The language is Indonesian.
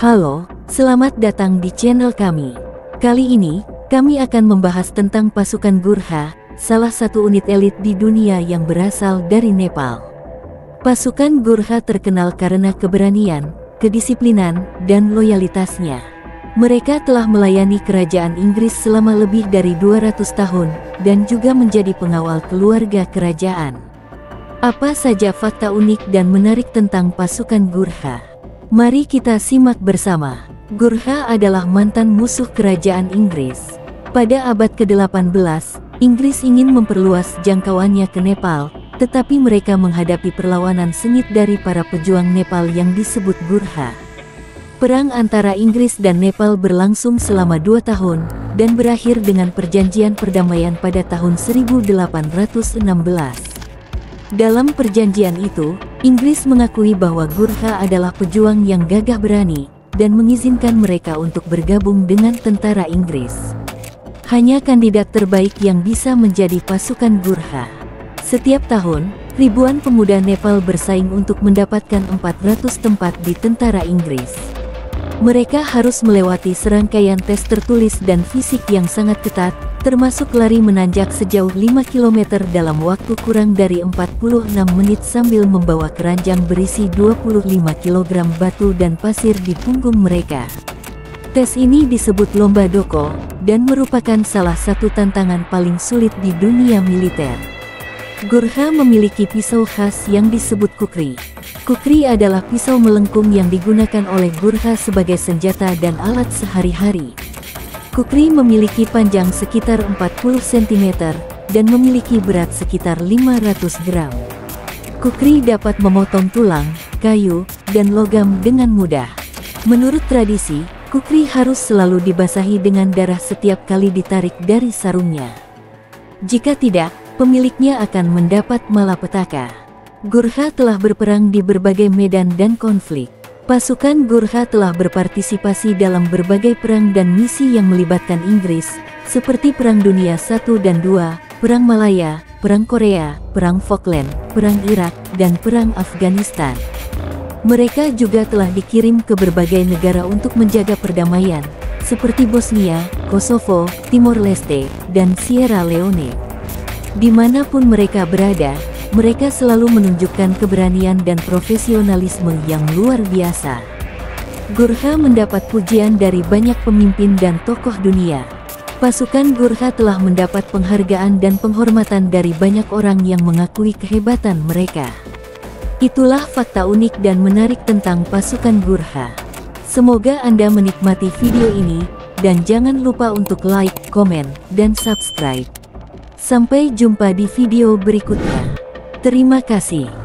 Halo, selamat datang di channel kami. Kali ini, kami akan membahas tentang pasukan Gurkha, salah satu unit elit di dunia yang berasal dari Nepal. Pasukan Gurkha terkenal karena keberanian, kedisiplinan, dan loyalitasnya. Mereka telah melayani kerajaan Inggris selama lebih dari 200 tahun, dan juga menjadi pengawal keluarga kerajaan. Apa saja fakta unik dan menarik tentang pasukan Gurkha? Mari kita simak bersama. Gurkha adalah mantan musuh kerajaan Inggris. Pada abad ke-18, Inggris ingin memperluas jangkauannya ke Nepal, tetapi mereka menghadapi perlawanan sengit dari para pejuang Nepal yang disebut Gurkha. Perang antara Inggris dan Nepal berlangsung selama dua tahun, dan berakhir dengan perjanjian perdamaian pada tahun 1816. Dalam perjanjian itu, Inggris mengakui bahwa Gurkha adalah pejuang yang gagah berani, dan mengizinkan mereka untuk bergabung dengan tentara Inggris. Hanya kandidat terbaik yang bisa menjadi pasukan Gurkha. Setiap tahun, ribuan pemuda Nepal bersaing untuk mendapatkan 400 tempat di tentara Inggris. Mereka harus melewati serangkaian tes tertulis dan fisik yang sangat ketat, termasuk lari menanjak sejauh 5 km dalam waktu kurang dari 46 menit sambil membawa keranjang berisi 25 kg batu dan pasir di punggung mereka. Tes ini disebut lomba doko, dan merupakan salah satu tantangan paling sulit di dunia militer. Gurkha memiliki pisau khas yang disebut kukri. Kukri adalah pisau melengkung yang digunakan oleh Gurkha sebagai senjata dan alat sehari-hari. Kukri memiliki panjang sekitar 40 cm dan memiliki berat sekitar 500 gram. Kukri dapat memotong tulang, kayu, dan logam dengan mudah. Menurut tradisi, kukri harus selalu dibasahi dengan darah setiap kali ditarik dari sarungnya. Jika tidak, pemiliknya akan mendapat malapetaka. Gurkha telah berperang di berbagai medan dan konflik. Pasukan Gurkha telah berpartisipasi dalam berbagai perang dan misi yang melibatkan Inggris, seperti Perang Dunia I dan II, Perang Malaya, Perang Korea, Perang Falkland, Perang Irak, dan Perang Afghanistan. Mereka juga telah dikirim ke berbagai negara untuk menjaga perdamaian, seperti Bosnia, Kosovo, Timor Leste, dan Sierra Leone. Di mana pun mereka berada, mereka selalu menunjukkan keberanian dan profesionalisme yang luar biasa. Gurkha mendapat pujian dari banyak pemimpin dan tokoh dunia. Pasukan Gurkha telah mendapat penghargaan dan penghormatan dari banyak orang yang mengakui kehebatan mereka. Itulah fakta unik dan menarik tentang pasukan Gurkha. Semoga Anda menikmati video ini, dan jangan lupa untuk like, komen, dan subscribe. Sampai jumpa di video berikutnya. Terima kasih.